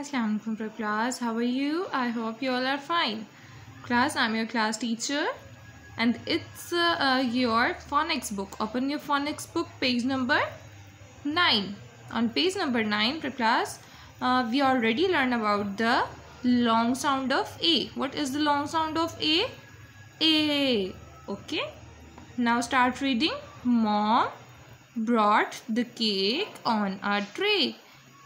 Assalamualaikum for class. How are you? I hope you all are fine. Class, I'm your class teacher and it's uh, uh, your phonics book. Open your phonics book, page number 9. On page number 9 for class, uh, we already learned about the long sound of A. What is the long sound of A? A. Okay. Now start reading. Mom brought the cake on a tray.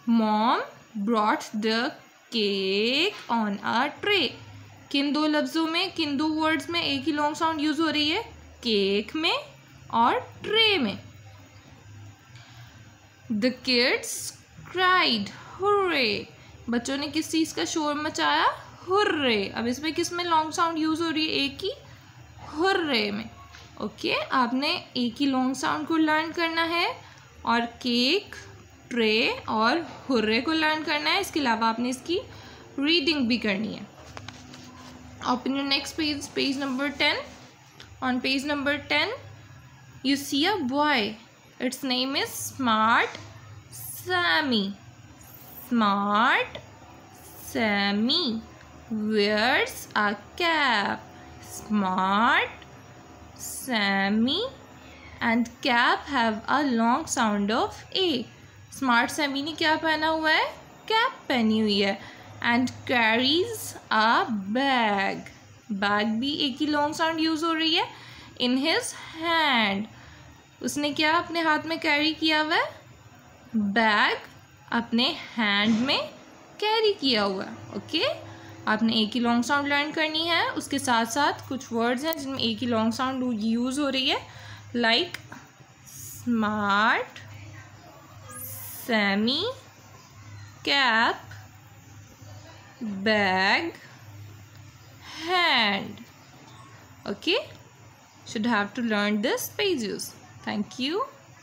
Mom brought the cake on a tray किन दो लफ्ज़ों में किन दो words में एक ही long sound use हो रही है। केक में और ट्रे में। द किड्स क्राइड हुर्रे बच्चों ने किस चीज़ का शोर मचाया? हुर्रे अब इसमें किसमें लॉन्ग साउंड यूज़ हो रही है? एक ही हुर्रे में। ओके okay, आपने एक ही लॉन्ग साउंड को लर्न करना है और केक ट्रे और हुर्रे को लर्न करना है। इसके अलावा आपने इसकी रीडिंग भी करनी है। Open your next page page number ten on page number ten you see a boy its name is smart Sammy smart Sammy wears a cap smart Sammy and cap have a long sound of A smart Sammy ने क्या पहना हुआ है? Cap पहनी हुई है। And carries a bag bag भी एक ही लॉन्ग साउंड यूज़ हो रही है। इन हिज हैंड उसने क्या अपने हाथ में कैरी किया हुआ है? बैग अपने हैंड में कैरी किया हुआ है। ओके आपने एक ही लॉन्ग साउंड लर्न करनी है। उसके साथ साथ कुछ वर्ड्स हैं जिनमें एक ही लॉन्ग साउंड यूज़ हो रही है। Like smart semi cap bag hand. Okay? Should have to learn this pages thank you